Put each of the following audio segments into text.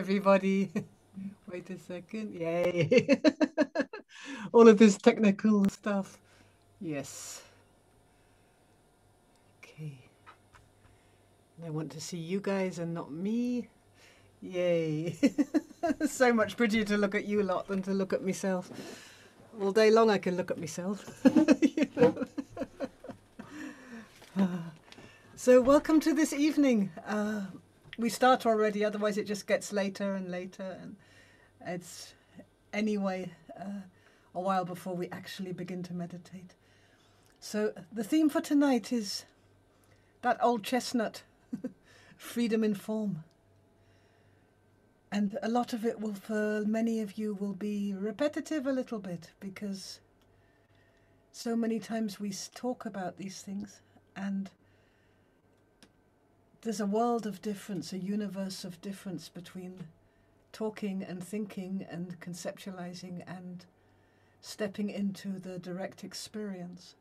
Everybody. Wait a second. Yay. All of this technical stuff. Yes. Okay. I want to see you guys and not me. Yay. so much prettier to look at you lot than to look at myself. All day long I can look at myself. You know? so welcome to this evening. Uh, we start already, otherwise it just gets later and later, and it's anyway uh, a while before we actually begin to meditate. So the theme for tonight is that old chestnut, freedom in form. And a lot of it will, for many of you, will be repetitive a little bit because so many times we talk about these things and there's a world of difference, a universe of difference between talking and thinking and conceptualizing and stepping into the direct experience.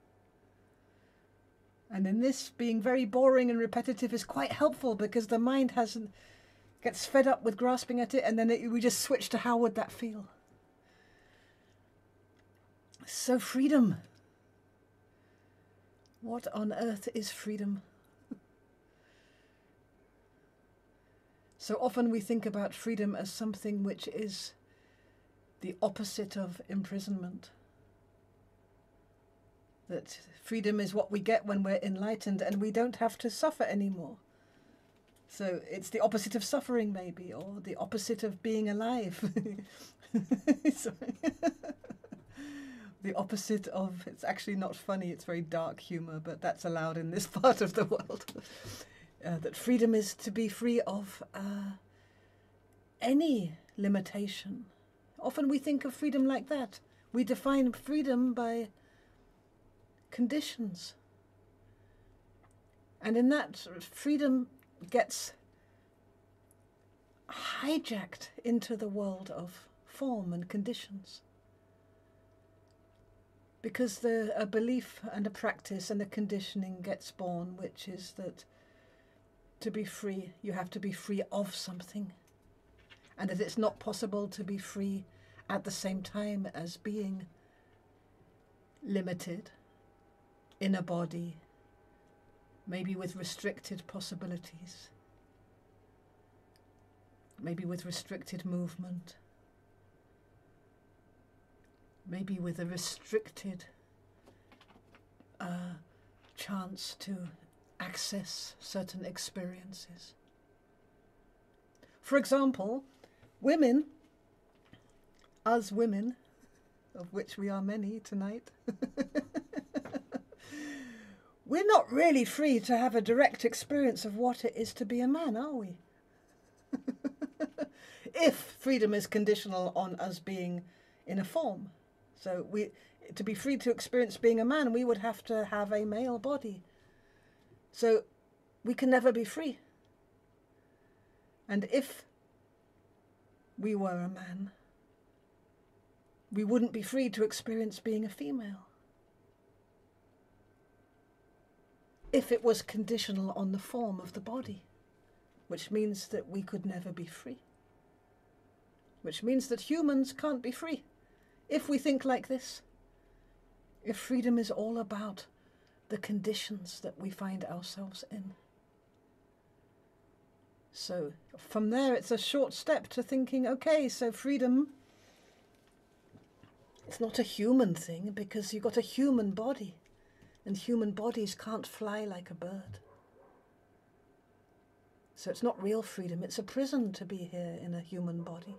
And in this, being very boring and repetitive is quite helpful because the mind hasn't gets fed up with grasping at it, and then it, we just switch to how would that feel. So freedom. What on earth is freedom? So often we think about freedom as something which is the opposite of imprisonment. That freedom is what we get when we're enlightened and we don't have to suffer anymore. So it's the opposite of suffering, maybe, or the opposite of being alive. the opposite of, it's actually not funny, it's very dark humor, but that's allowed in this part of the world uh, that freedom is to be free of uh, any limitation. Often we think of freedom like that. We define freedom by conditions. And in that, freedom gets hijacked into the world of form and conditions. Because the, a belief and a practice and a conditioning gets born, which is that to be free, you have to be free of something. And that it's not possible to be free at the same time as being limited in a body, maybe with restricted possibilities, maybe with restricted movement, maybe with a restricted uh, chance to access certain experiences. For example, women, us women, of which we are many tonight, we're not really free to have a direct experience of what it is to be a man, are we? if freedom is conditional on us being in a form. So we to be free to experience being a man, we would have to have a male body so we can never be free. And if we were a man, we wouldn't be free to experience being a female. If it was conditional on the form of the body, which means that we could never be free. Which means that humans can't be free if we think like this. If freedom is all about the conditions that we find ourselves in. So from there, it's a short step to thinking, okay, so freedom, it's not a human thing because you've got a human body, and human bodies can't fly like a bird. So it's not real freedom, it's a prison to be here in a human body.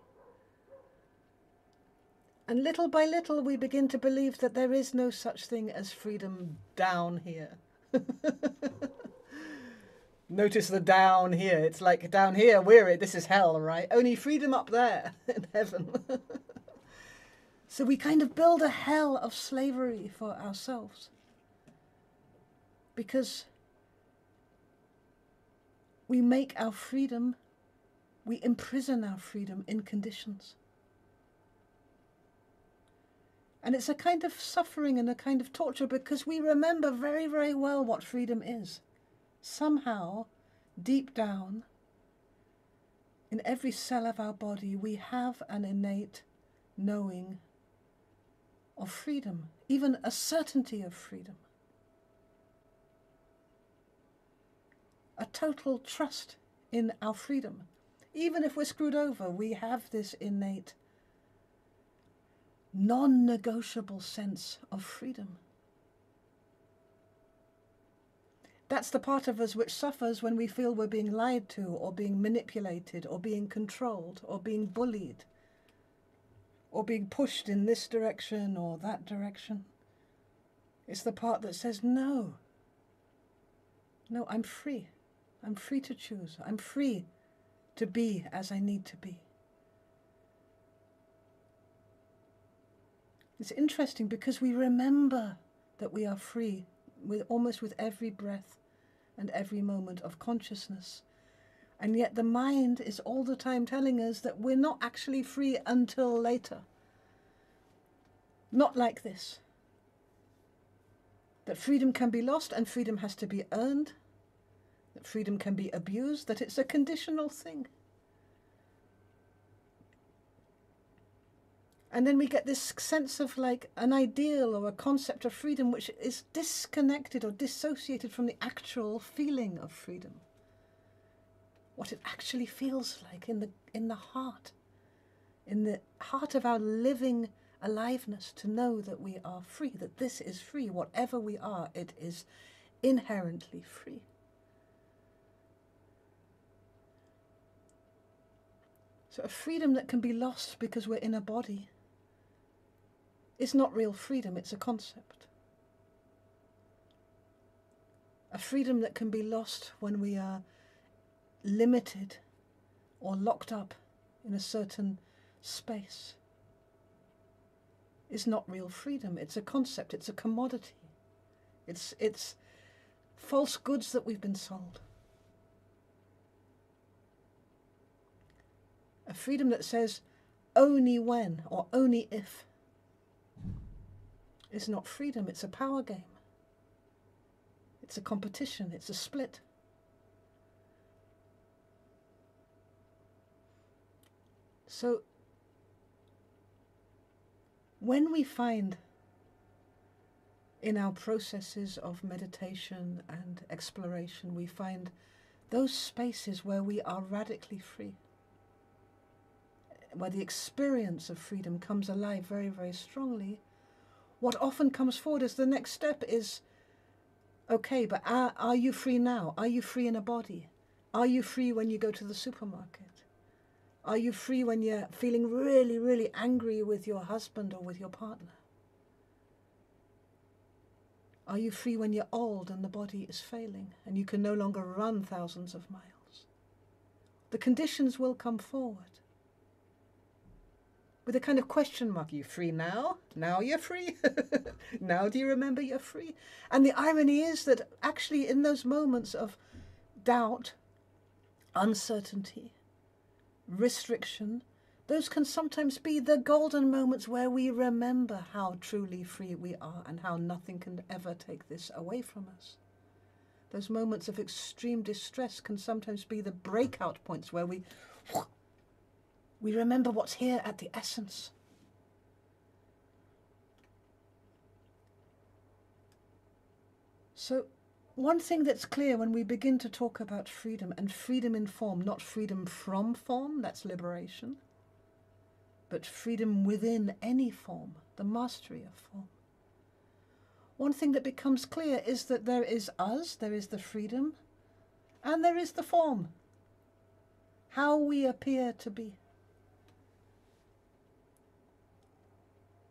And little by little, we begin to believe that there is no such thing as freedom down here. Notice the down here. It's like down here, we're it. This is hell, right? Only freedom up there in heaven. so we kind of build a hell of slavery for ourselves. Because we make our freedom, we imprison our freedom in conditions. And it's a kind of suffering and a kind of torture because we remember very, very well what freedom is. Somehow, deep down, in every cell of our body, we have an innate knowing of freedom, even a certainty of freedom. A total trust in our freedom. Even if we're screwed over, we have this innate, non negotiable sense of freedom. That's the part of us which suffers when we feel we're being lied to, or being manipulated, or being controlled, or being bullied, or being pushed in this direction or that direction. It's the part that says, no. No, I'm free. I'm free to choose. I'm free to be as I need to be. It's interesting because we remember that we are free with almost with every breath and every moment of consciousness. And yet the mind is all the time telling us that we're not actually free until later. Not like this. That freedom can be lost and freedom has to be earned. That freedom can be abused. That it's a conditional thing. And then we get this sense of like an ideal or a concept of freedom which is disconnected or dissociated from the actual feeling of freedom. What it actually feels like in the, in the heart, in the heart of our living aliveness to know that we are free, that this is free. Whatever we are, it is inherently free. So, a freedom that can be lost because we're in a body is not real freedom, it's a concept. A freedom that can be lost when we are limited or locked up in a certain space is not real freedom. It's a concept, it's a commodity. It's, it's false goods that we've been sold. A freedom that says only when or only if it's not freedom, it's a power game. It's a competition, it's a split. So, when we find in our processes of meditation and exploration, we find those spaces where we are radically free, where the experience of freedom comes alive very, very strongly what often comes forward as the next step is okay, but are, are you free now? Are you free in a body? Are you free when you go to the supermarket? Are you free when you're feeling really, really angry with your husband or with your partner? Are you free when you're old and the body is failing and you can no longer run thousands of miles? The conditions will come forward with a kind of question mark. Are you free now? Now you're free? now do you remember you're free? And the irony is that actually, in those moments of doubt, uncertainty, restriction, those can sometimes be the golden moments where we remember how truly free we are and how nothing can ever take this away from us. Those moments of extreme distress can sometimes be the breakout points where we we remember what's here at the essence. So, one thing that's clear when we begin to talk about freedom and freedom in form, not freedom from form, that's liberation, but freedom within any form, the mastery of form. One thing that becomes clear is that there is us, there is the freedom, and there is the form, how we appear to be.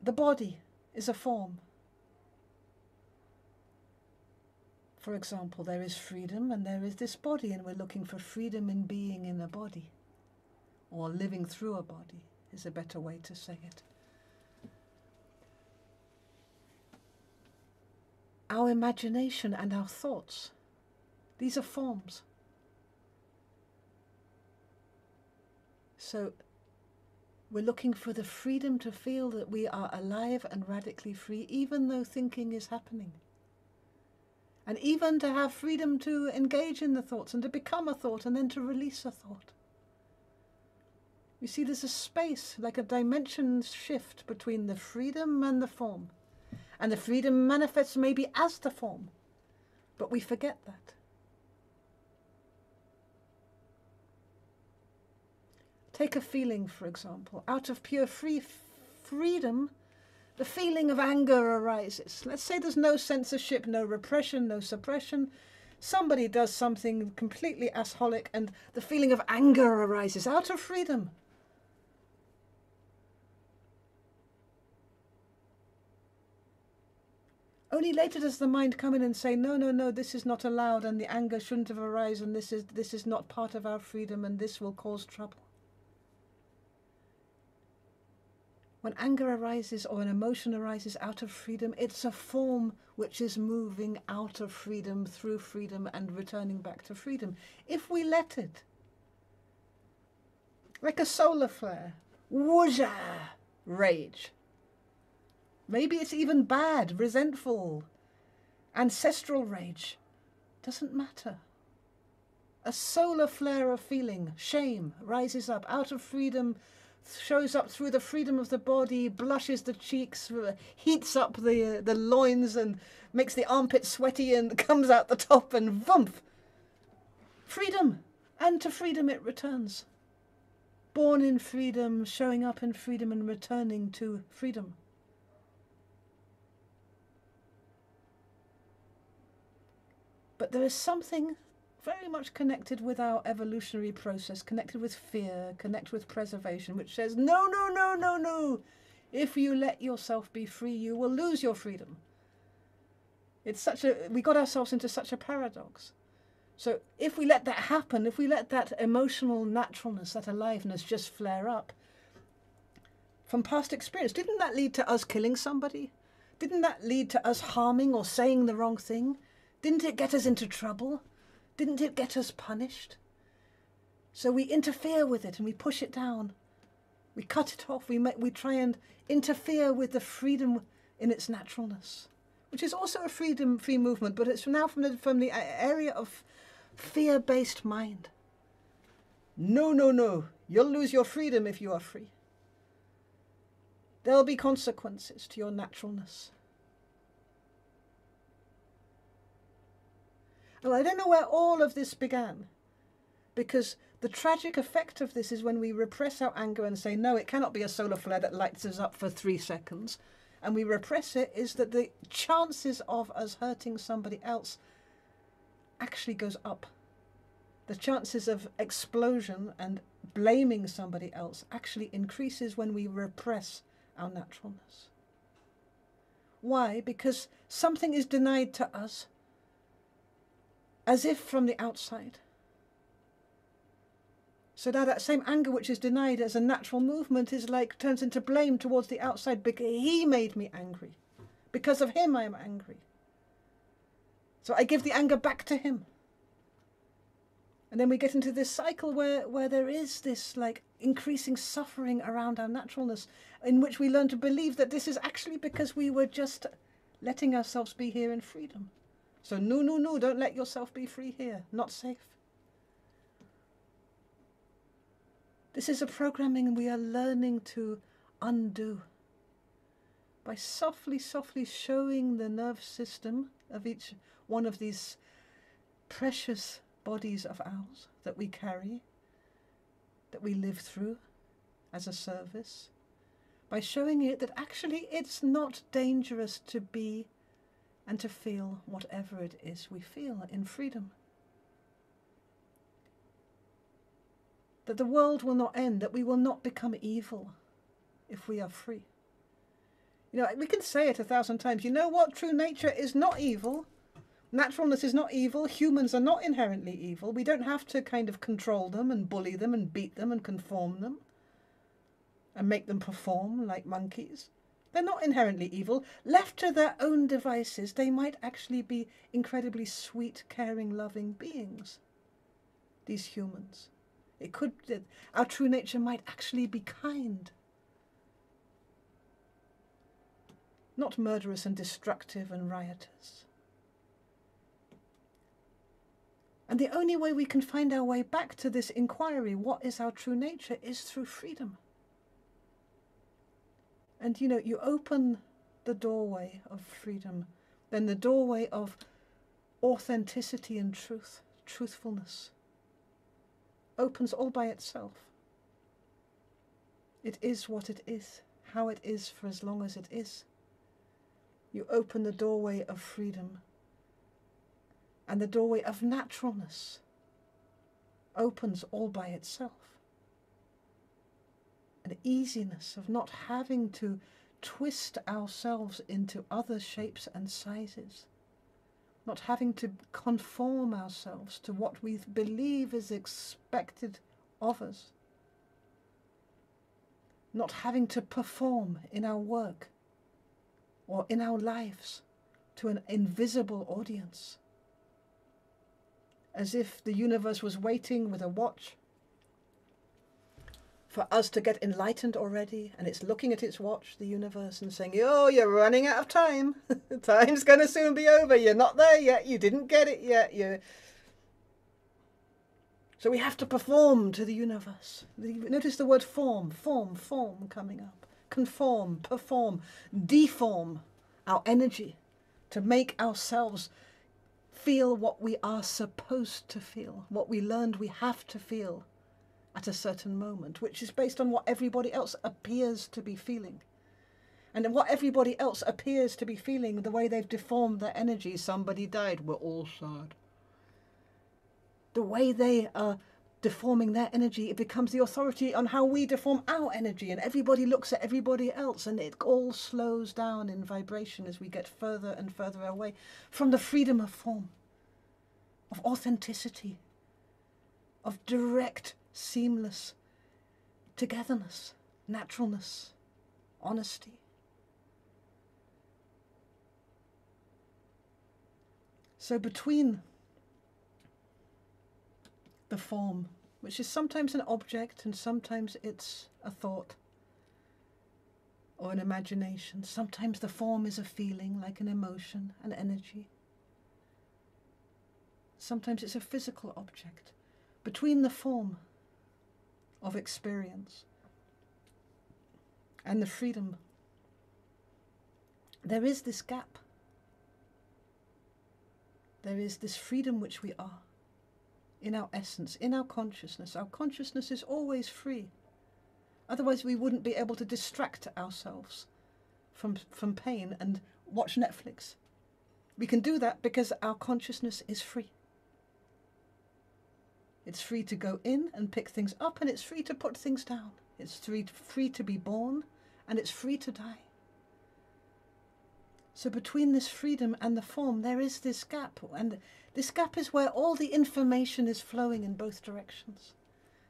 The body is a form. For example, there is freedom and there is this body, and we're looking for freedom in being in a body, or living through a body, is a better way to say it. Our imagination and our thoughts, these are forms. So we're looking for the freedom to feel that we are alive and radically free, even though thinking is happening. And even to have freedom to engage in the thoughts and to become a thought and then to release a thought. We see there's a space, like a dimension shift between the freedom and the form. And the freedom manifests maybe as the form, but we forget that. Take a feeling, for example. Out of pure free freedom, the feeling of anger arises. Let's say there's no censorship, no repression, no suppression. Somebody does something completely asholic, and the feeling of anger arises out of freedom. Only later does the mind come in and say, no, no, no, this is not allowed, and the anger shouldn't have arisen, this is, this is not part of our freedom, and this will cause trouble. When anger arises or an emotion arises out of freedom, it's a form which is moving out of freedom, through freedom, and returning back to freedom. If we let it, like a solar flare, whoosha, rage. Maybe it's even bad, resentful, ancestral rage. Doesn't matter. A solar flare of feeling, shame, rises up out of freedom shows up through the freedom of the body, blushes the cheeks, heats up the uh, the loins, and makes the armpit sweaty, and comes out the top, and vump. Freedom, and to freedom it returns. Born in freedom, showing up in freedom, and returning to freedom. But there is something very much connected with our evolutionary process, connected with fear, connected with preservation, which says, no, no, no, no, no. If you let yourself be free, you will lose your freedom. It's such a, we got ourselves into such a paradox. So if we let that happen, if we let that emotional naturalness, that aliveness just flare up, from past experience, didn't that lead to us killing somebody? Didn't that lead to us harming or saying the wrong thing? Didn't it get us into trouble? Didn't it get us punished? So we interfere with it and we push it down. We cut it off. We, make, we try and interfere with the freedom in its naturalness, which is also a freedom free movement, but it's now from the, from the area of fear based mind. No, no, no. You'll lose your freedom if you are free. There'll be consequences to your naturalness. Well, I don't know where all of this began, because the tragic effect of this is when we repress our anger and say, no, it cannot be a solar flare that lights us up for three seconds, and we repress it, is that the chances of us hurting somebody else actually goes up. The chances of explosion and blaming somebody else actually increases when we repress our naturalness. Why? Because something is denied to us as if from the outside. So now that same anger which is denied as a natural movement is like turns into blame towards the outside because he made me angry. Because of him I am angry. So I give the anger back to him. And then we get into this cycle where, where there is this like increasing suffering around our naturalness, in which we learn to believe that this is actually because we were just letting ourselves be here in freedom. So, no, no, no, don't let yourself be free here. Not safe. This is a programming we are learning to undo by softly, softly showing the nerve system of each one of these precious bodies of ours that we carry, that we live through as a service, by showing it that actually it's not dangerous to be and to feel whatever it is we feel in freedom. That the world will not end, that we will not become evil if we are free. You know, we can say it a thousand times. You know what? True nature is not evil. Naturalness is not evil. Humans are not inherently evil. We don't have to kind of control them and bully them and beat them and conform them and make them perform like monkeys. They're not inherently evil. Left to their own devices, they might actually be incredibly sweet, caring, loving beings. These humans. It could, our true nature might actually be kind. Not murderous and destructive and riotous. And the only way we can find our way back to this inquiry, what is our true nature, is through freedom. And you know, you open the doorway of freedom, then the doorway of authenticity and truth, truthfulness, opens all by itself. It is what it is, how it is for as long as it is. You open the doorway of freedom and the doorway of naturalness opens all by itself. An easiness of not having to twist ourselves into other shapes and sizes, not having to conform ourselves to what we believe is expected of us, not having to perform in our work or in our lives to an invisible audience. As if the universe was waiting with a watch for us to get enlightened already, and it's looking at its watch, the universe, and saying, Oh, you're running out of time. Time's going to soon be over. You're not there yet. You didn't get it yet. You. So we have to perform to the universe. Notice the word form, form, form coming up. Conform, perform, deform our energy to make ourselves feel what we are supposed to feel, what we learned we have to feel at a certain moment, which is based on what everybody else appears to be feeling. And what everybody else appears to be feeling, the way they've deformed their energy, somebody died, we're all sad. The way they are deforming their energy, it becomes the authority on how we deform our energy, and everybody looks at everybody else, and it all slows down in vibration as we get further and further away from the freedom of form, of authenticity, of direct, seamless togetherness, naturalness, honesty. So between the form, which is sometimes an object and sometimes it's a thought or an imagination. Sometimes the form is a feeling, like an emotion, an energy. Sometimes it's a physical object. Between the form of experience and the freedom, there is this gap. There is this freedom which we are in our essence, in our consciousness. Our consciousness is always free. Otherwise, we wouldn't be able to distract ourselves from, from pain and watch Netflix. We can do that because our consciousness is free. It's free to go in and pick things up, and it's free to put things down. It's free, free to be born, and it's free to die. So between this freedom and the form, there is this gap, and this gap is where all the information is flowing in both directions.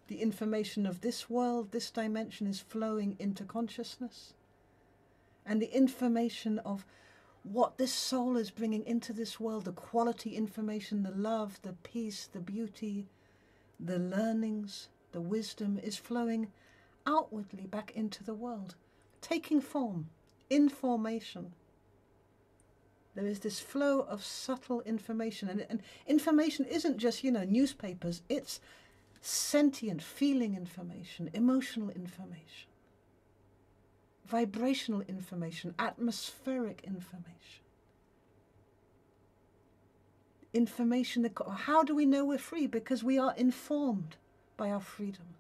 The information of this world, this dimension, is flowing into consciousness, and the information of what this soul is bringing into this world, the quality information, the love, the peace, the beauty, the learnings, the wisdom is flowing outwardly back into the world, taking form, information there is this flow of subtle information. And, and information isn't just, you know, newspapers, it's sentient, feeling information, emotional information, vibrational information, atmospheric information. Information how do we know we're free? Because we are informed by our freedom.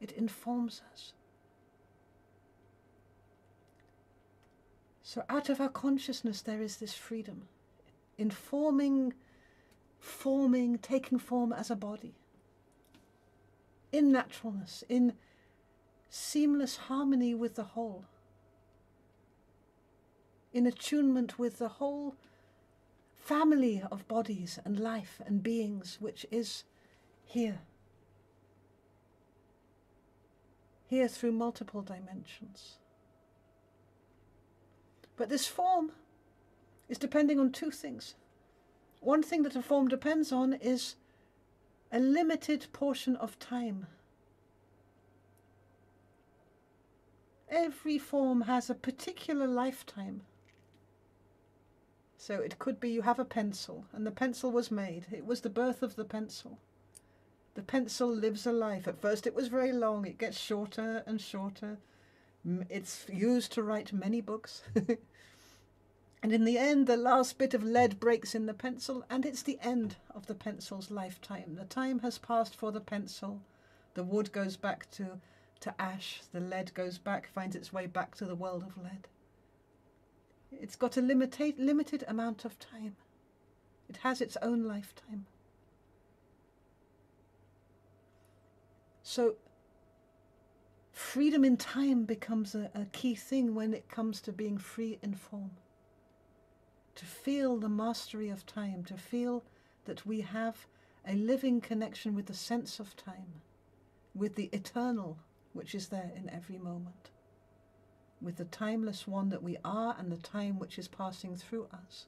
It informs us. So out of our consciousness, there is this freedom, informing, forming, taking form as a body, in naturalness, in seamless harmony with the whole, in attunement with the whole family of bodies and life and beings which is here. Here through multiple dimensions. But this form is depending on two things. One thing that a form depends on is a limited portion of time. Every form has a particular lifetime. So it could be you have a pencil, and the pencil was made. It was the birth of the pencil. The pencil lives a life. At first, it was very long, it gets shorter and shorter. It's used to write many books. and in the end, the last bit of lead breaks in the pencil, and it's the end of the pencil's lifetime. The time has passed for the pencil. The wood goes back to, to ash, the lead goes back, finds its way back to the world of lead. It's got a limited, limited amount of time. It has its own lifetime. So, freedom in time becomes a, a, key thing when it comes to being free in form. To feel the mastery of time, to feel that we have a living connection with the sense of time, with the eternal which is there in every moment with the timeless one that we are and the time which is passing through us.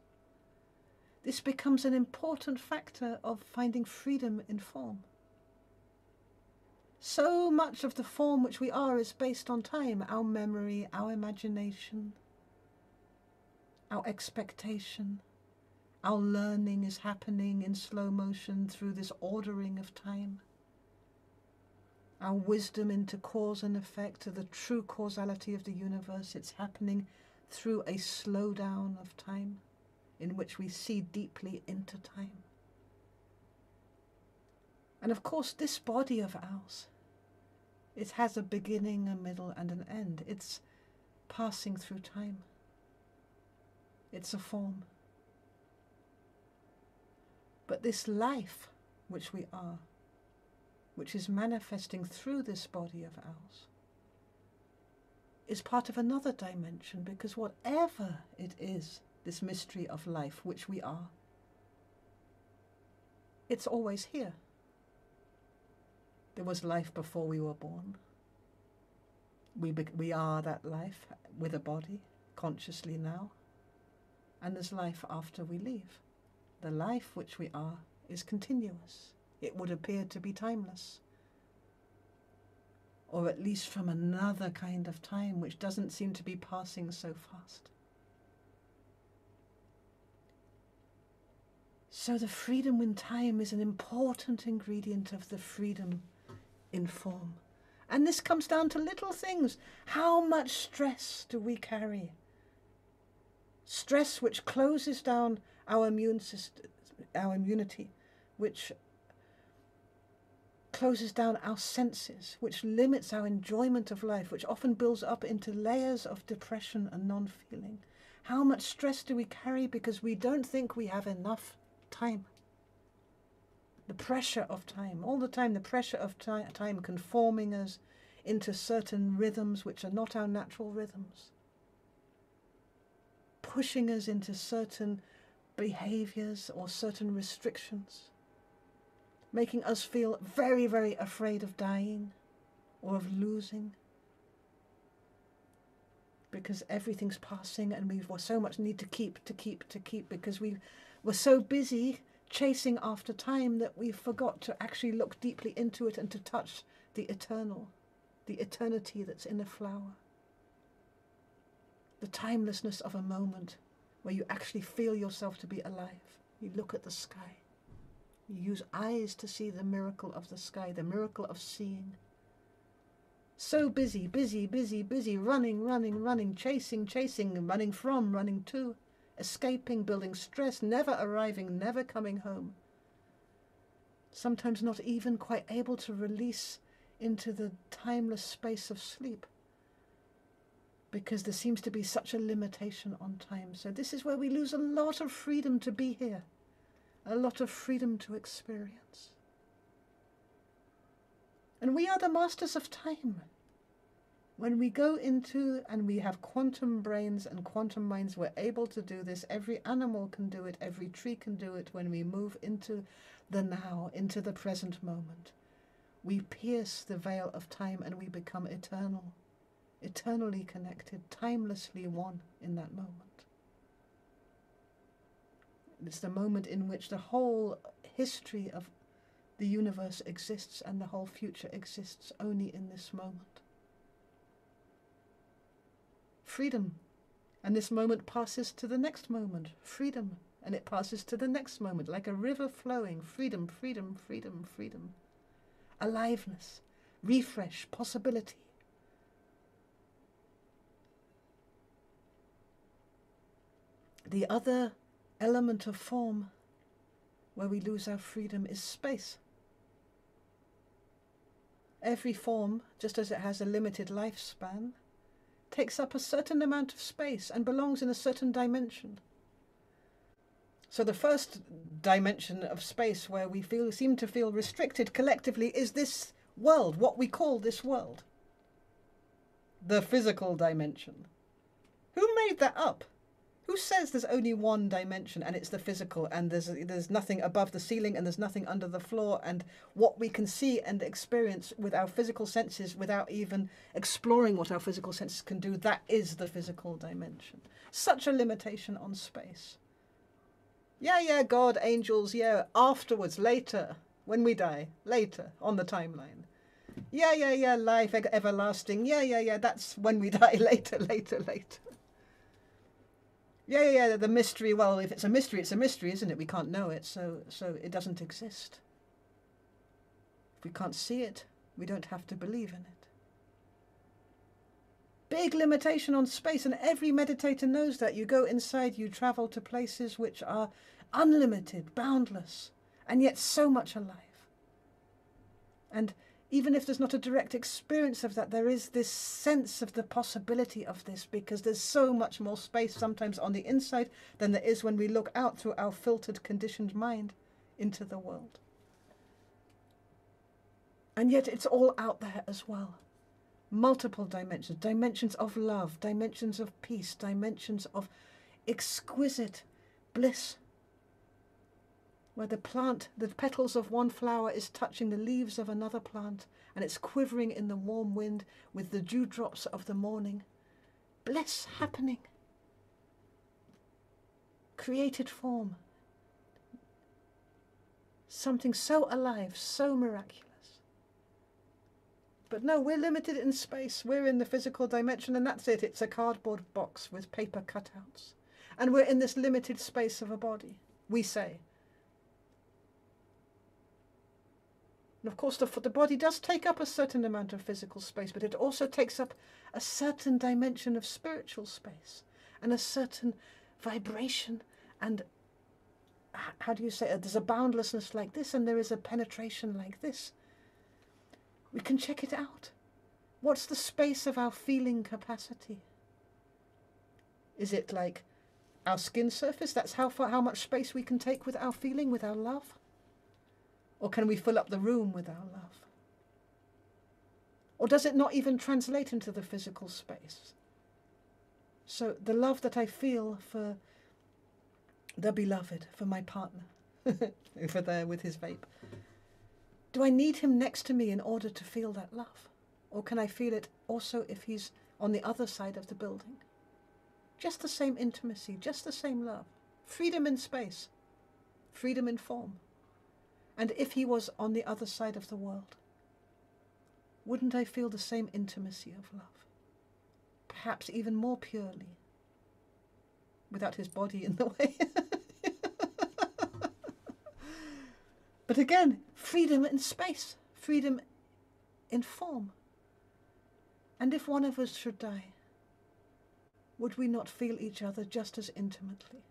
This becomes an important factor of finding freedom in form. So much of the form which we are is based on time, our memory, our imagination, our expectation. Our learning is happening in slow motion through this ordering of time our wisdom into cause and effect, to the true causality of the universe. It's happening through a slowdown of time in which we see deeply into time. And of course, this body of ours, it has a beginning, a middle, and an end. It's passing through time. It's a form. But this life which we are, which is manifesting through this body of ours, is part of another dimension because whatever it is, this mystery of life which we are, it's always here. There was life before we were born. We, be- we are that life with a body, consciously now. And there's life after we leave. The life which we are is continuous it would appear to be timeless. Or at least from another kind of time which doesn't seem to be passing so fast. So the freedom in time is an important ingredient of the freedom in form. And this comes down to little things. How much stress do we carry? Stress which closes down our immune system, our immunity, which closes down our senses, which limits our enjoyment of life, which often builds up into layers of depression and non feeling. How much stress do we carry because we don't think we have enough time? The pressure of time, all the time, the pressure of ti- time conforming us into certain rhythms which are not our natural rhythms, pushing us into certain behaviors or certain restrictions making us feel very, very afraid of dying or of losing. Because everything's passing and we've so much need to keep, to keep, to keep, because we were so busy chasing after time that we forgot to actually look deeply into it and to touch the eternal, the eternity that's in a flower. The timelessness of a moment where you actually feel yourself to be alive. You look at the sky. Use eyes to see the miracle of the sky, the miracle of seeing. So busy, busy, busy, busy, running, running, running, chasing, chasing, running from, running to, escaping, building stress, never arriving, never coming home. Sometimes not even quite able to release into the timeless space of sleep because there seems to be such a limitation on time. So, this is where we lose a lot of freedom to be here a lot of freedom to experience. And we are the masters of time. When we go into and we have quantum brains and quantum minds, we're able to do this. Every animal can do it, every tree can do it when we move into the now, into the present moment. We pierce the veil of time and we become eternal, eternally connected, timelessly one in that moment. It's the moment in which the whole history of the universe exists and the whole future exists only in this moment. Freedom And this moment passes to the next moment, freedom. And it passes to the next moment, like a river flowing, freedom, freedom, freedom, freedom. Aliveness, refresh, possibility. The other element of form where we lose our freedom is space. Every form, just as it has a limited lifespan, takes up a certain amount of space and belongs in a certain dimension. So the first dimension of space where we feel seem to feel restricted collectively is this world, what we call this world. The physical dimension. Who made that up? Who says there's only one dimension and it's the physical and there's there's nothing above the ceiling and there's nothing under the floor and what we can see and experience with our physical senses without even exploring what our physical senses can do that is the physical dimension. Such a limitation on space. Yeah, yeah, God, angels, yeah, afterwards, later, when we die, later on the timeline. Yeah, yeah, yeah, life everlasting. Yeah, yeah, yeah, that's when we die, later, later, later. Yeah, yeah, yeah, the mystery. Well, if it's a mystery, it's a mystery, isn't it? We can't know it, so so it doesn't exist. If we can't see it, we don't have to believe in it. Big limitation on space, and every meditator knows that. You go inside, you travel to places which are unlimited, boundless, and yet so much alive. And even if there's not a direct experience of that, there is this sense of the possibility of this because there's so much more space sometimes on the inside than there is when we look out through our filtered, conditioned mind into the world. And yet it's all out there as well. Multiple dimensions dimensions of love, dimensions of peace, dimensions of exquisite bliss where the plant, the petals of one flower is touching the leaves of another plant, and it's quivering in the warm wind with the dewdrops of the morning. Bliss happening. Created form. Something so alive, so miraculous. But no, we're limited in space. We're in the physical dimension, and that's it. It's a cardboard box with paper cutouts. And we're in this limited space of a body, we say. And of course, the, the body does take up a certain amount of physical space, but it also takes up a certain dimension of spiritual space and a certain vibration. And how do you say it? There's a boundlessness like this, and there is a penetration like this. We can check it out. What's the space of our feeling capacity? Is it like our skin surface? That's how far, how much space we can take with our feeling, with our love. Or can we fill up the room with our love? Or does it not even translate into the physical space? So the love that I feel for the beloved, for my partner, over there with his vape, do I need him next to me in order to feel that love? Or can I feel it also if he's on the other side of the building? Just the same intimacy, just the same love. Freedom in space, freedom in form. And if he was on the other side of the world, wouldn't I feel the same intimacy of love? Perhaps even more purely, without his body in the way. but again, freedom in space, freedom in form. And if one of us should die, would we not feel each other just as intimately?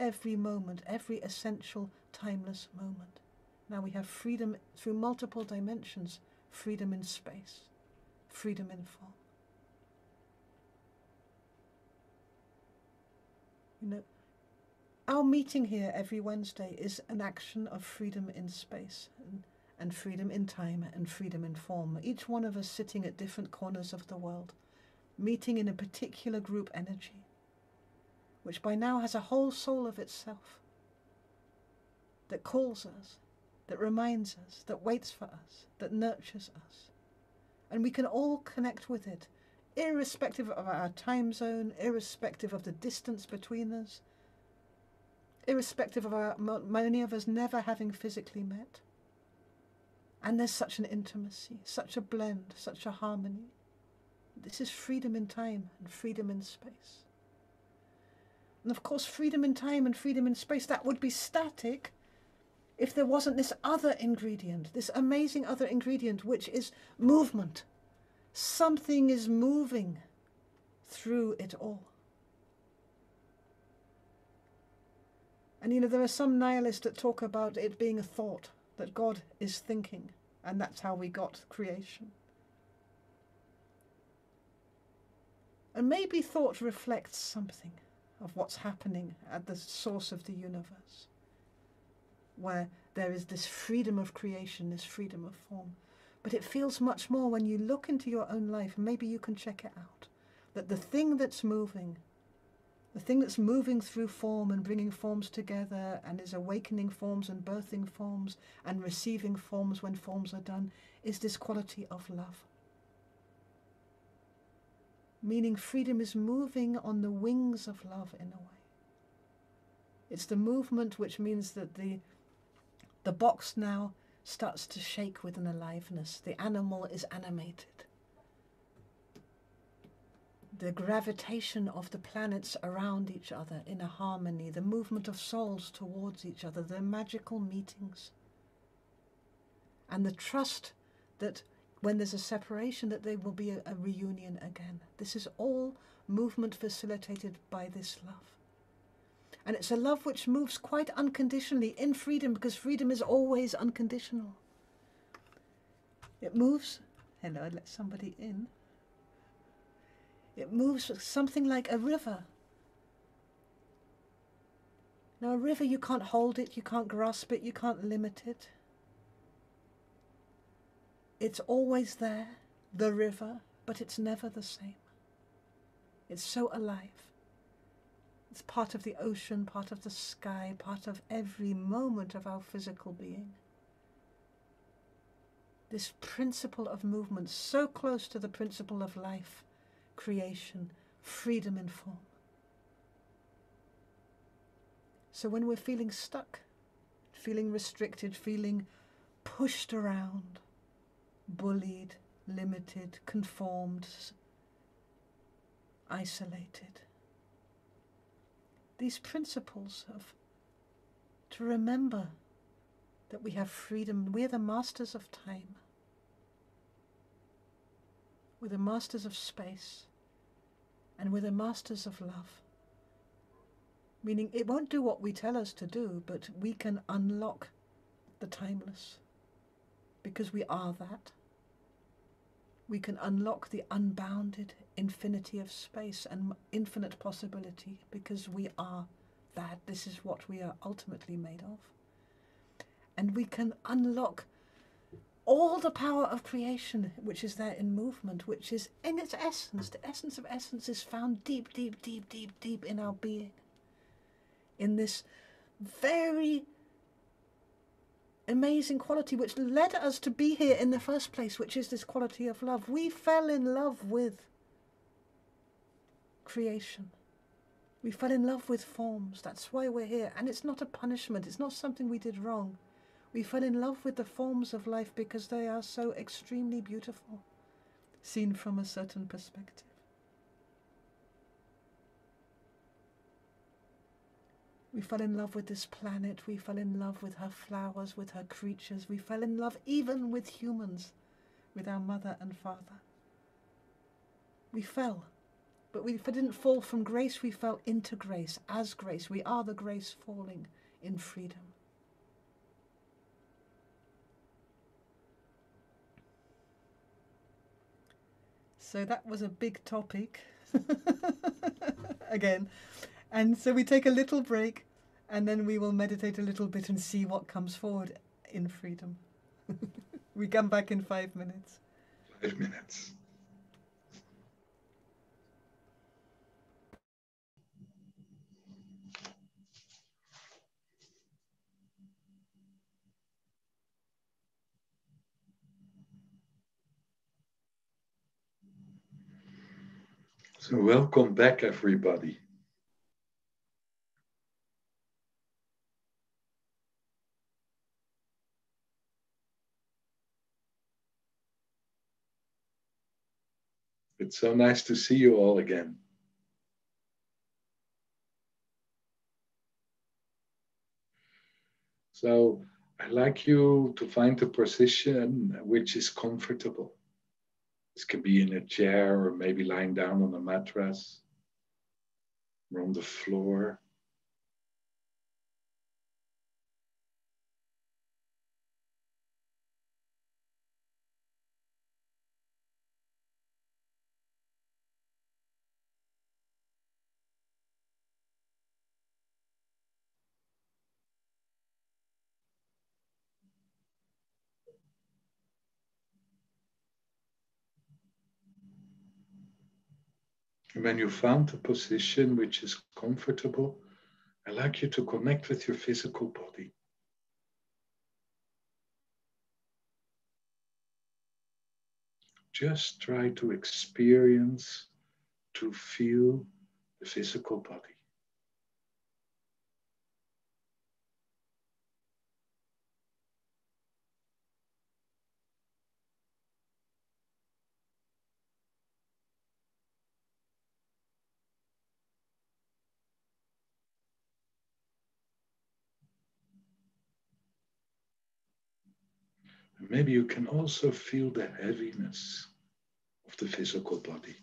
Every moment, every essential, timeless moment. Now we have freedom through multiple dimensions freedom in space, freedom in form. You know, our meeting here every Wednesday is an action of freedom in space and, and freedom in time and freedom in form. Each one of us sitting at different corners of the world, meeting in a particular group energy which by now has a whole soul of itself, that calls us, that reminds us, that waits for us, that nurtures us. And we can all connect with it, irrespective of our time zone, irrespective of the distance between us, irrespective of our, many of us never having physically met. And there's such an intimacy, such a blend, such a harmony. This is freedom in time and freedom in space. And of course, freedom in time and freedom in space, that would be static if there wasn't this other ingredient, this amazing other ingredient, which is movement. Something is moving through it all. And you know, there are some nihilists that talk about it being a thought, that God is thinking, and that's how we got creation. And maybe thought reflects something of what's happening at the source of the universe, where there is this freedom of creation, this freedom of form. But it feels much more when you look into your own life, maybe you can check it out, that the thing that's moving, the thing that's moving through form and bringing forms together and is awakening forms and birthing forms and receiving forms when forms are done, is this quality of love meaning freedom is moving on the wings of love in a way. It's the movement which means that the, the box now starts to shake with an aliveness. The animal is animated. The gravitation of the planets around each other in a harmony, the movement of souls towards each other, the magical meetings, and the trust that when there's a separation, that there will be a, a reunion again. This is all movement facilitated by this love. And it's a love which moves quite unconditionally in freedom because freedom is always unconditional. It moves, hello, I let somebody in. It moves something like a river. Now, a river, you can't hold it, you can't grasp it, you can't limit it. It's always there, the river, but it's never the same. It's so alive. It's part of the ocean, part of the sky, part of every moment of our physical being. This principle of movement, so close to the principle of life, creation, freedom in form. So when we're feeling stuck, feeling restricted, feeling pushed around, bullied, limited, conformed, isolated. These principles of to remember that we have freedom, we are the masters of time. We're the masters of space and we're the masters of love. Meaning it won't do what we tell us to do, but we can unlock the timeless because we are that we can unlock the unbounded infinity of space and infinite possibility because we are that. This is what we are ultimately made of. And we can unlock all the power of creation, which is there in movement, which is in its essence. The essence of essence is found deep, deep, deep, deep, deep in our being. In this very amazing quality which led us to be here in the first place, which is this quality of love. We fell in love with creation. We fell in love with forms. That's why we're here. And it's not a punishment, it's not something we did wrong. We fell in love with the forms of life because they are so extremely beautiful, seen from a certain perspective. We fell in love with this planet. We fell in love with her flowers, with her creatures. We fell in love even with humans, with our mother and father. We fell, but we didn't fall from grace. We fell into grace, as grace. We are the grace falling in freedom. So that was a big topic. Again. And so we take a little break and then we will meditate a little bit and see what comes forward in freedom. we come back in five minutes. Five minutes. So, welcome back, everybody. It's so nice to see you all again. So I'd like you to find a position which is comfortable. This can be in a chair or maybe lying down on a mattress or on the floor. And when you found a position which is comfortable, I'd like you to connect with your physical body. Just try to experience, to feel the physical body. Maybe you can also feel the heaviness of the physical body.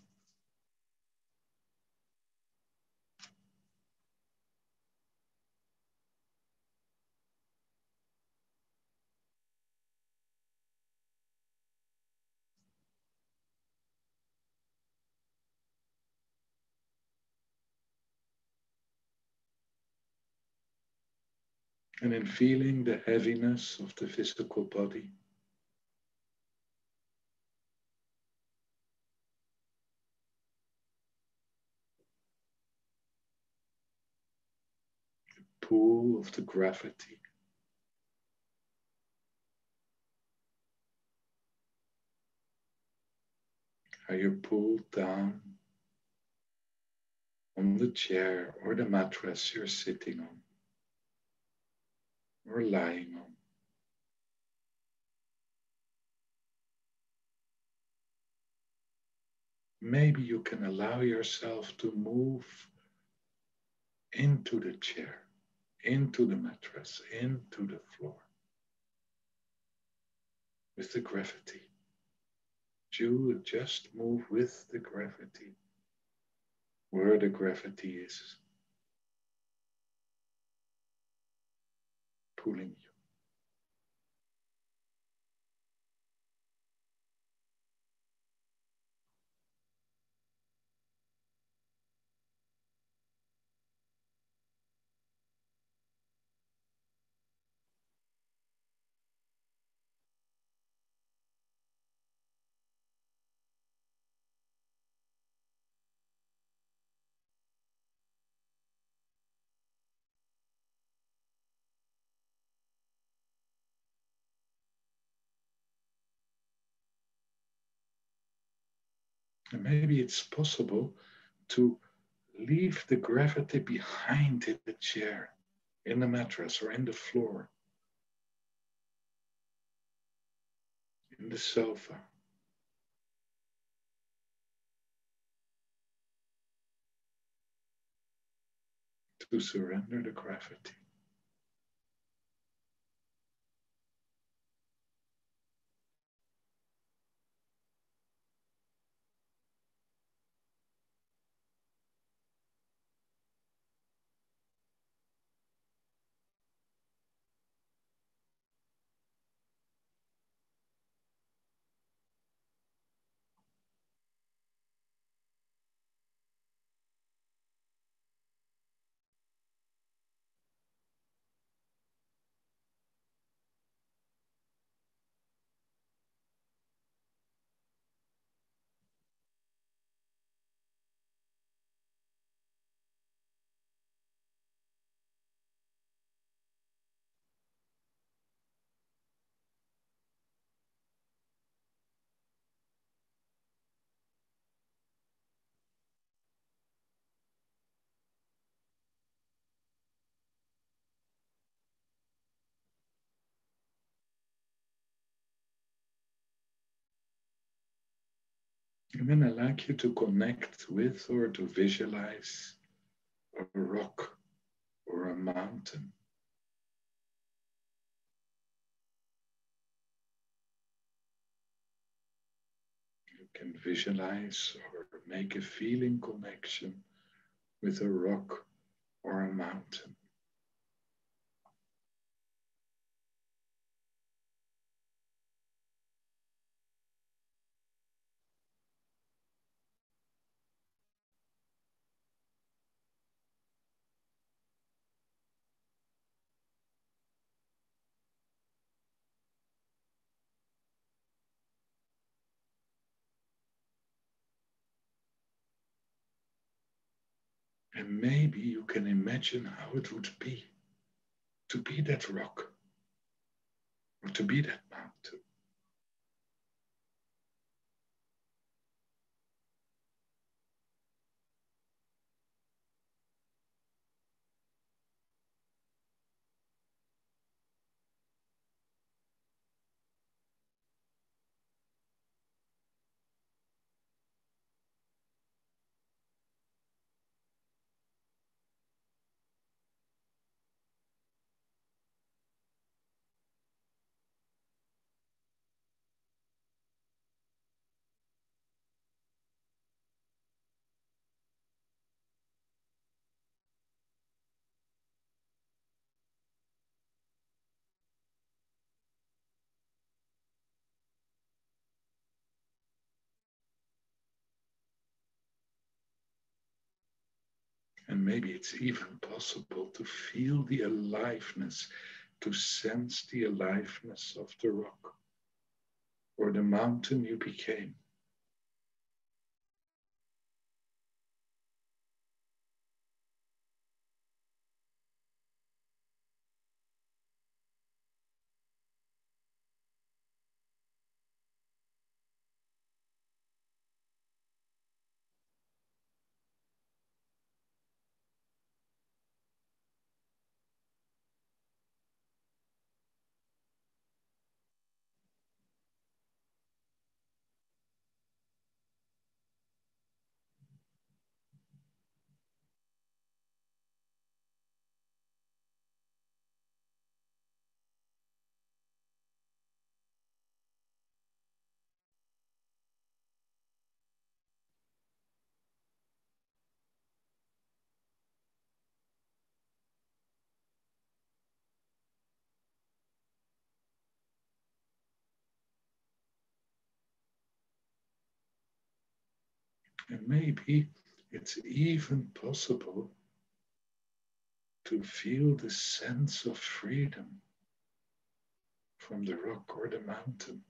And in feeling the heaviness of the physical body, pull of the gravity. How you're pulled down on the chair or the mattress you're sitting on or lying on. Maybe you can allow yourself to move into the chair into the mattress, into the floor with the gravity. You just move with the gravity where the gravity is pulling you. And maybe it's possible to leave the gravity behind in the chair, in the mattress, or in the floor, in the sofa. To surrender the gravity. And then I'd like you to connect with or to visualize a rock or a mountain. You can visualize or make a feeling connection with a rock or a mountain. And maybe you can imagine how it would be to be that rock or to be that mountain. And maybe it's even possible to feel the aliveness, to sense the aliveness of the rock or the mountain you became. And maybe it's even possible to feel the sense of freedom from the rock or the mountain.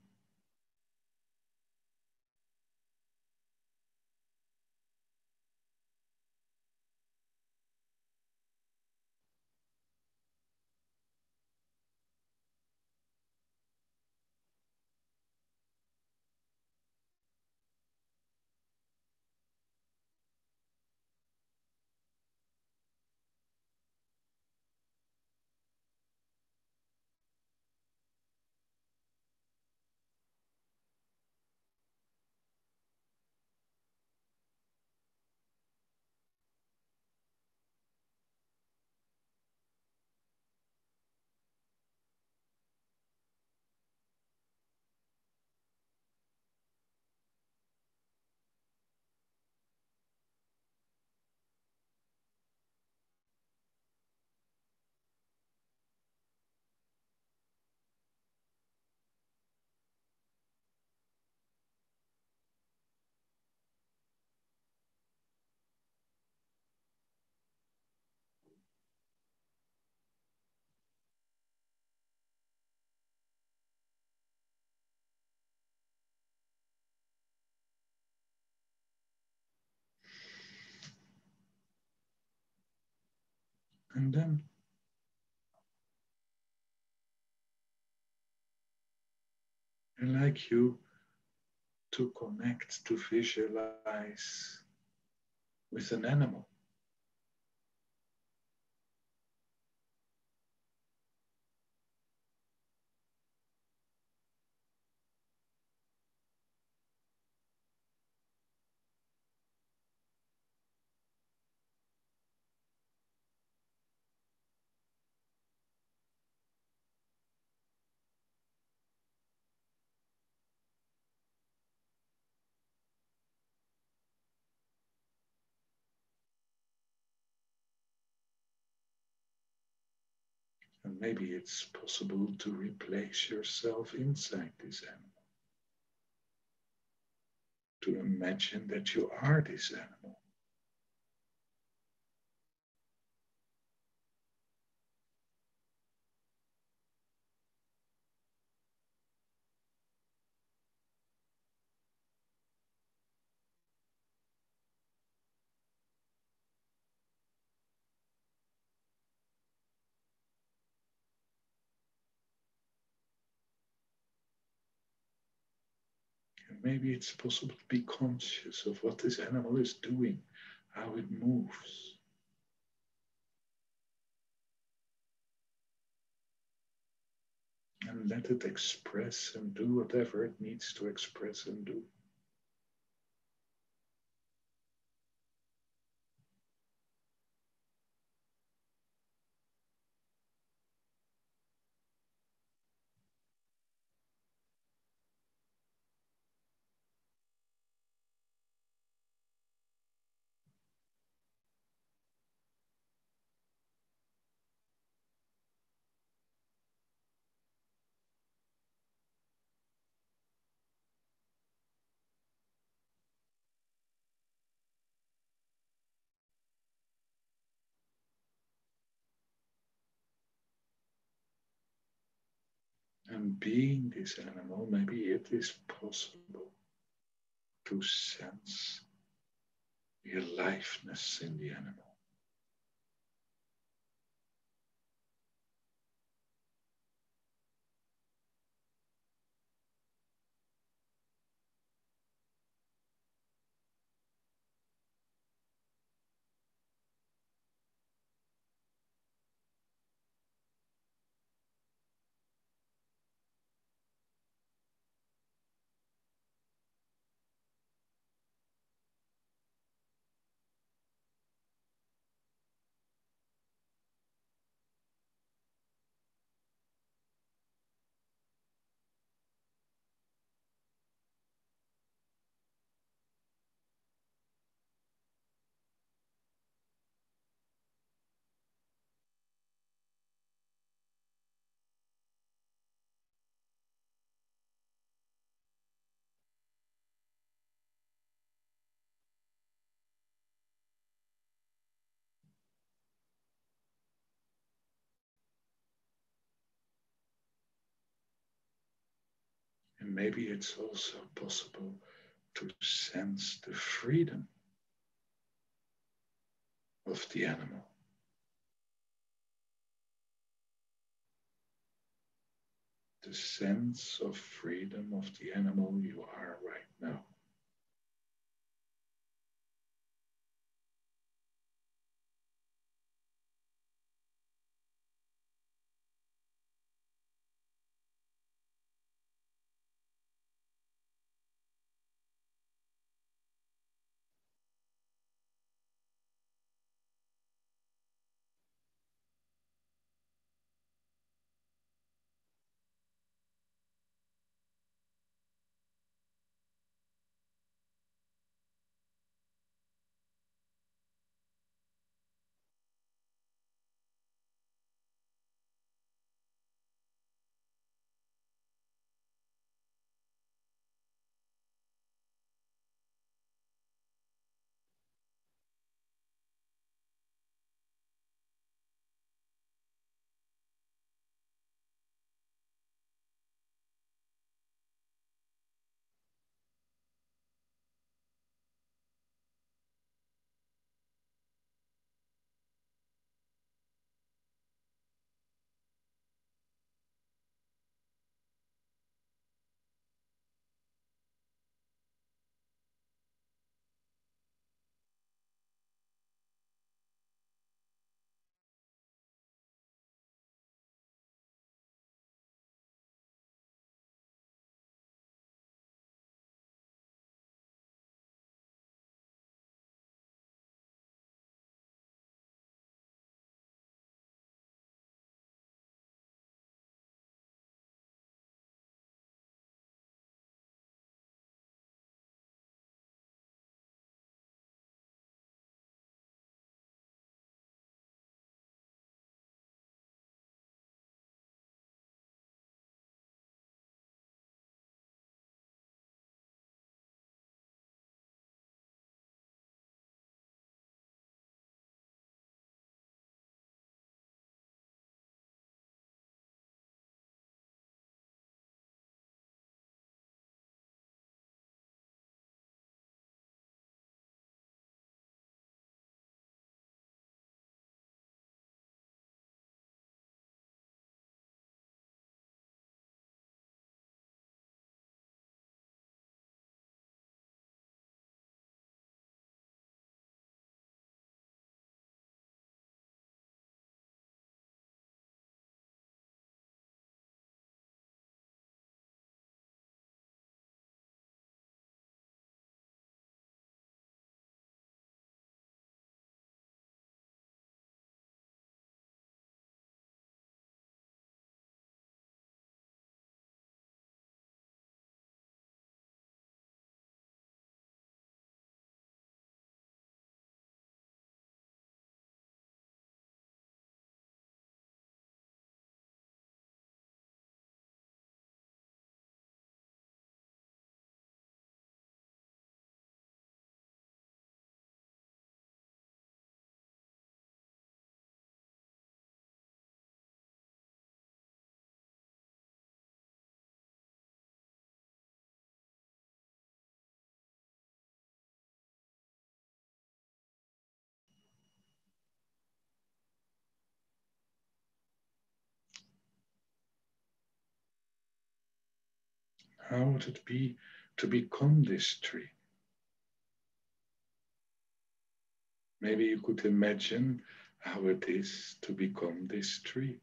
And then I'd like you to connect, to visualize with an animal. Maybe it's possible to replace yourself inside this animal. To imagine that you are this animal. Maybe it's possible to be conscious of what this animal is doing, how it moves. And let it express and do whatever it needs to express and do. And being this animal, maybe it is possible to sense the aliveness in the animal. Maybe it's also possible to sense the freedom of the animal. The sense of freedom of the animal you are right now. How would it be to become this tree? Maybe you could imagine how it is to become this tree.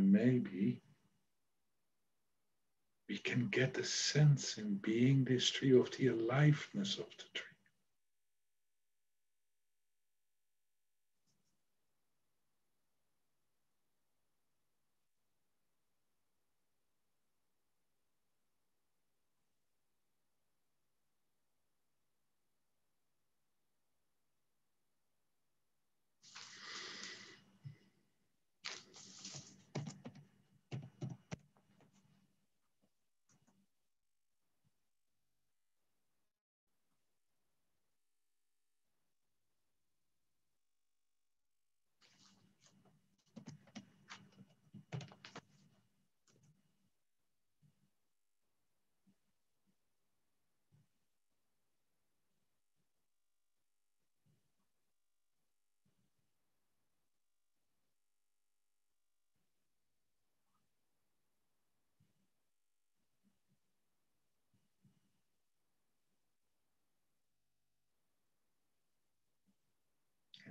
And maybe we can get a sense in being this tree of the aliveness of the tree.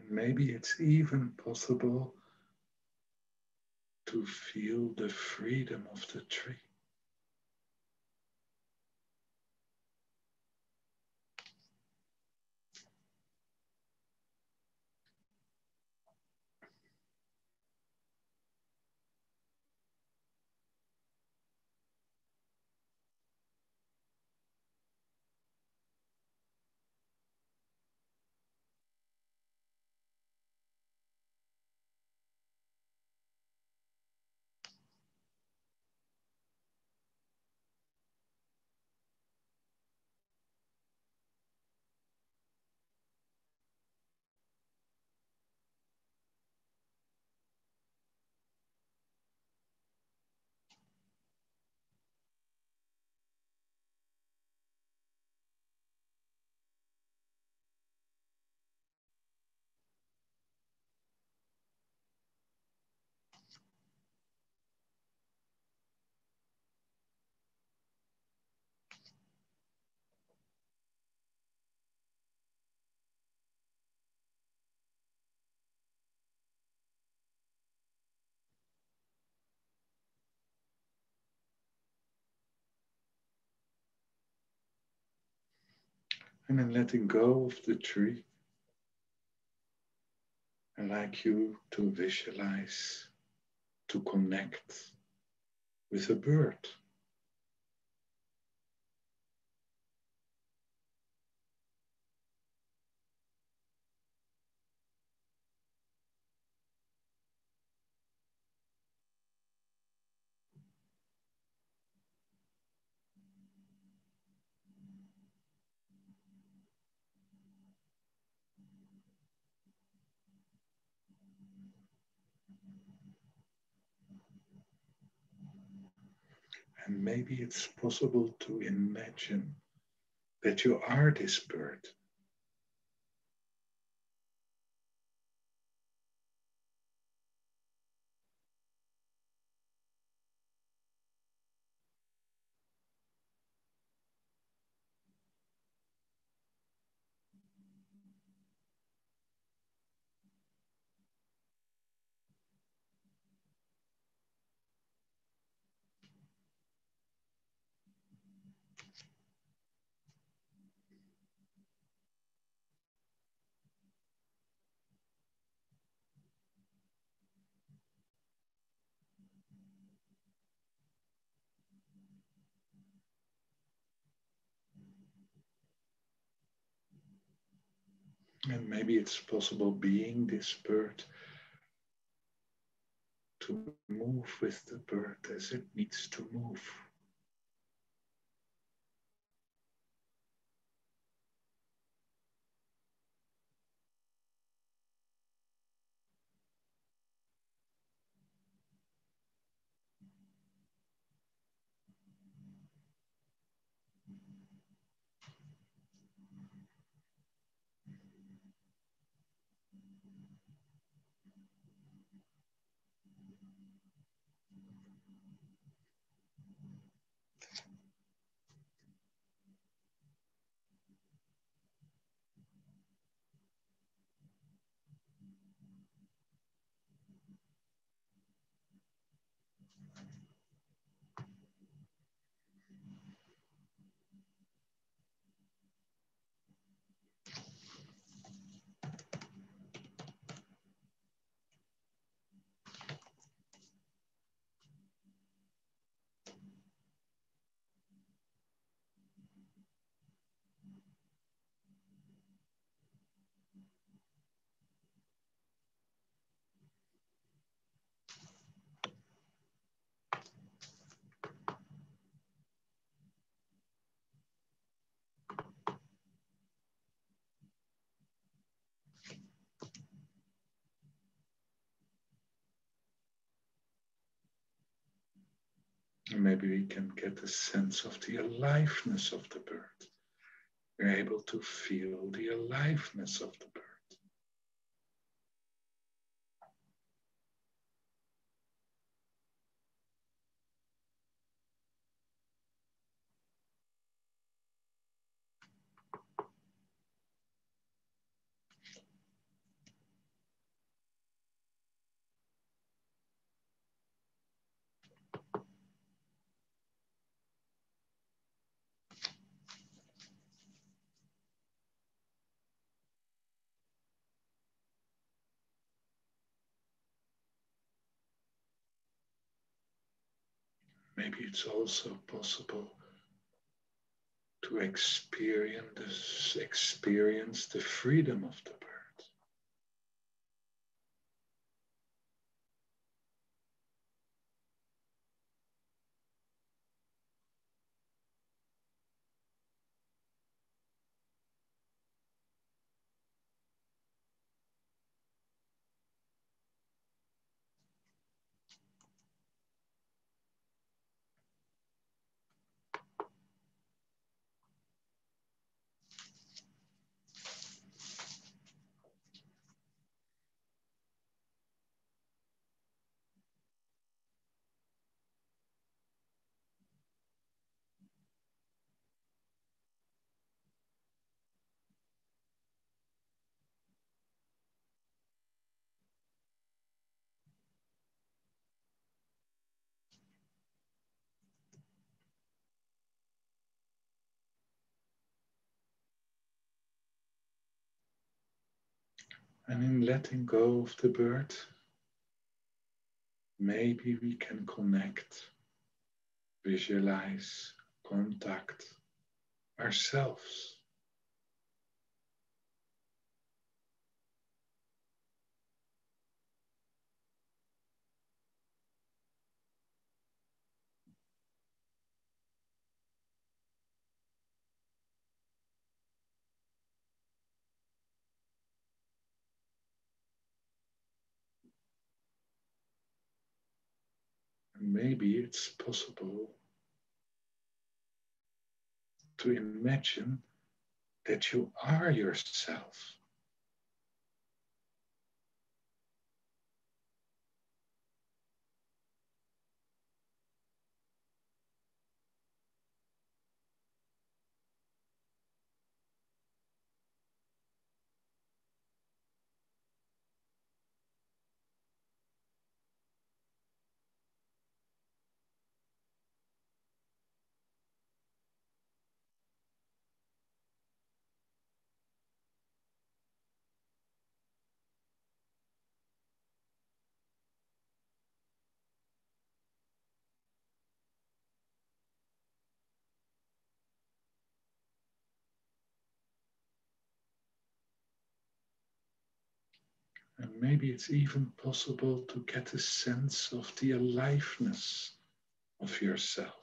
Maybe it's even possible to feel the freedom of the tree. And then letting go of the tree. I'd like you to visualize, to connect with a bird. Maybe it's possible to imagine that you are this bird. And maybe it's possible being this bird to move with the bird as it needs to move. Maybe we can get a sense of the aliveness of the bird. We're able to feel the aliveness of the bird. Maybe it's also possible to experience, experience the freedom of the bird. And in letting go of the bird, maybe we can connect, visualize, contact ourselves. Maybe it's possible to imagine that you are yourself. And maybe it's even possible to get a sense of the aliveness of yourself.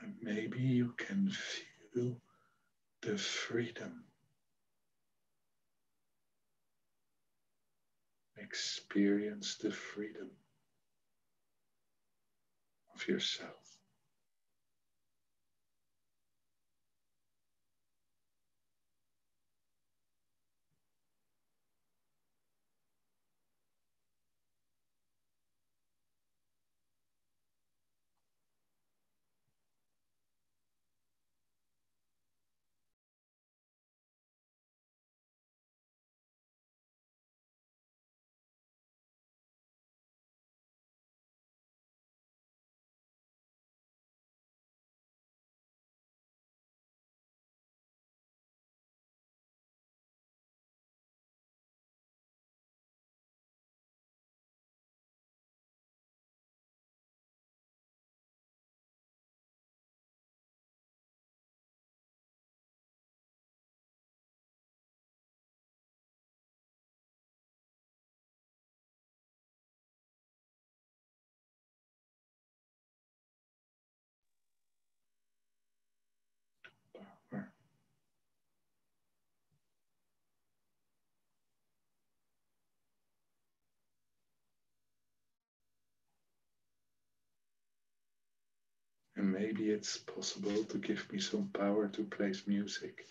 And maybe you can feel the freedom. Experience the freedom of yourself. Maybe it's possible to give me some power to place music.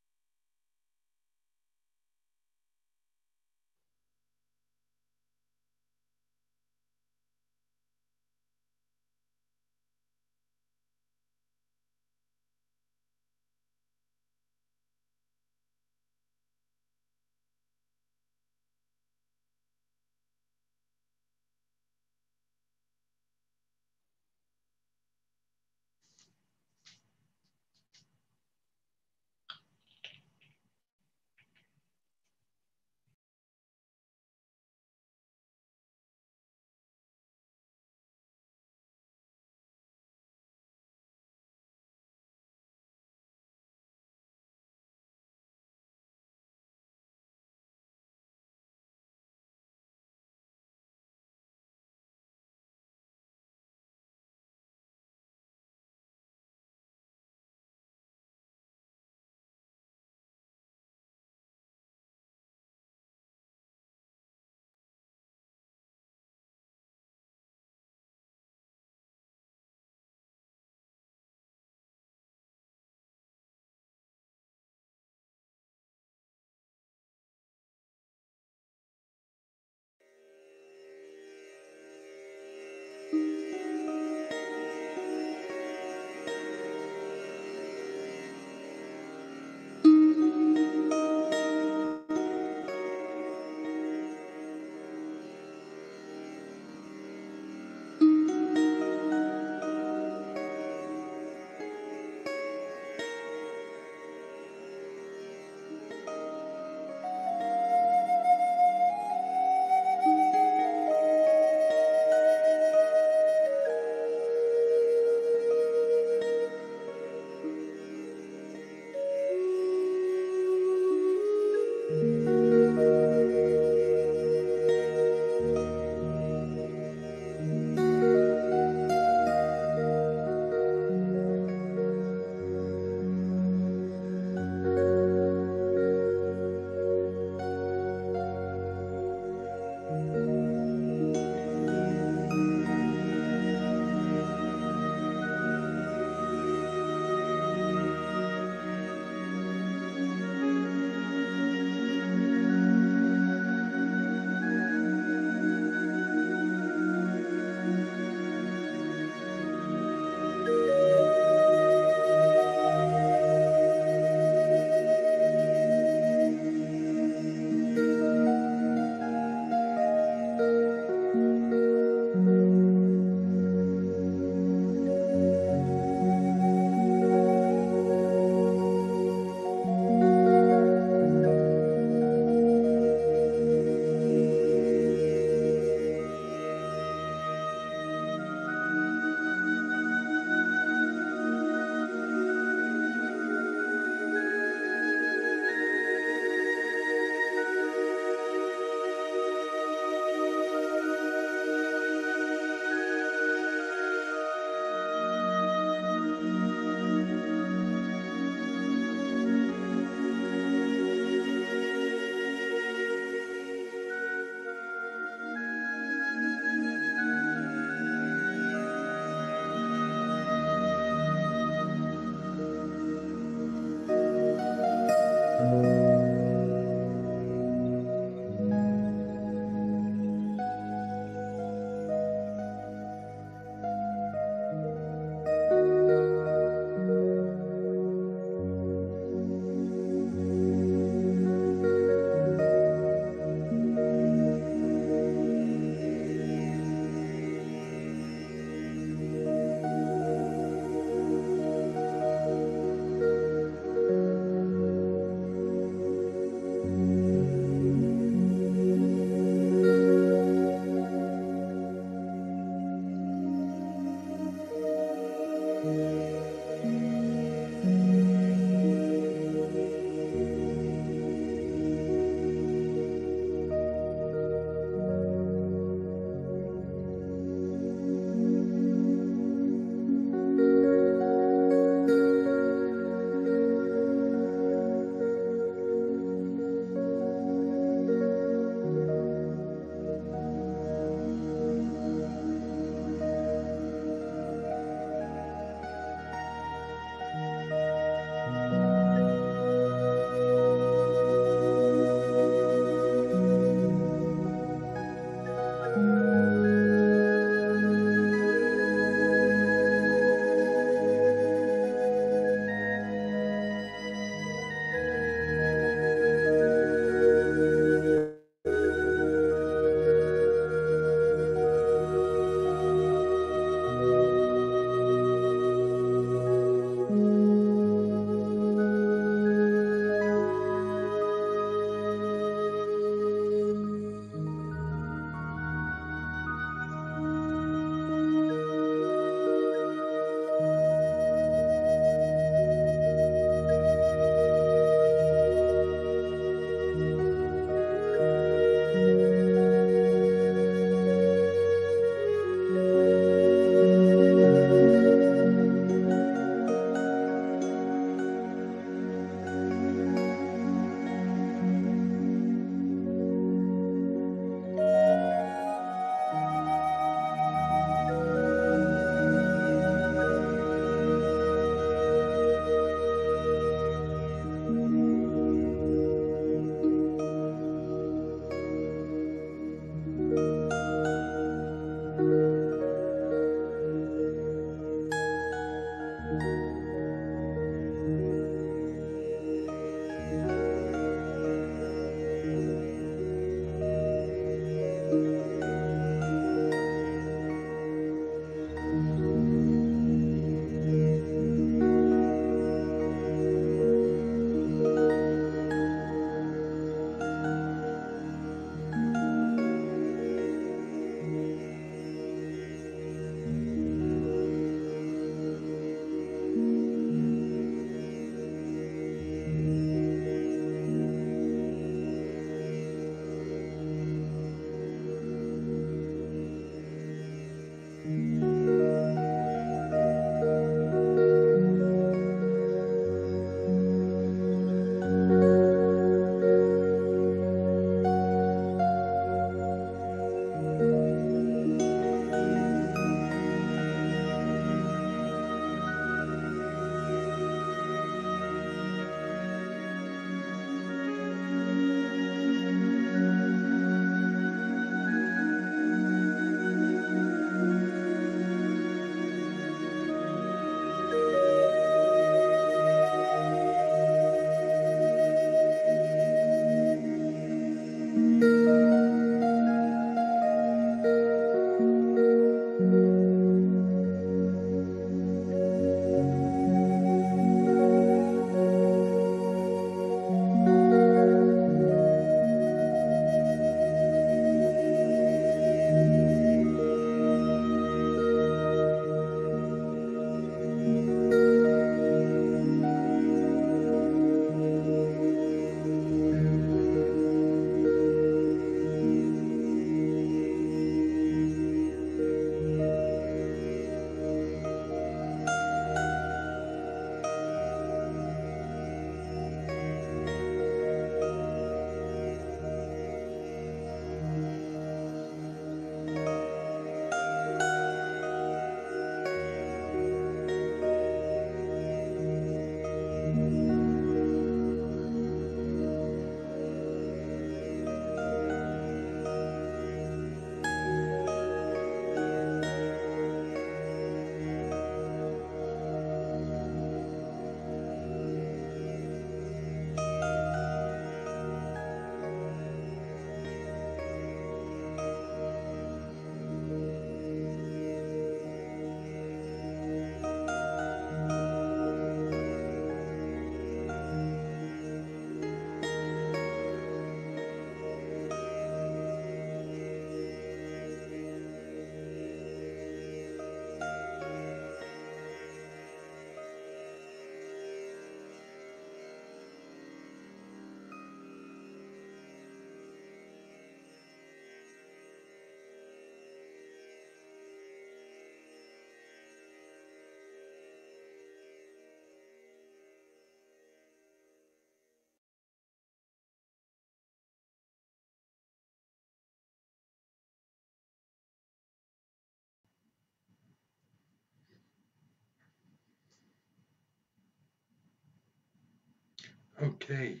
Okay.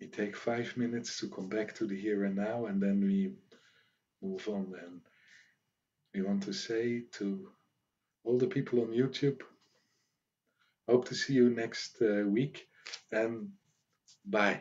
We take five minutes to come back to the here and now, and then we move on. And we want to say to all the people on YouTube, hope to see you next uh, week, and bye.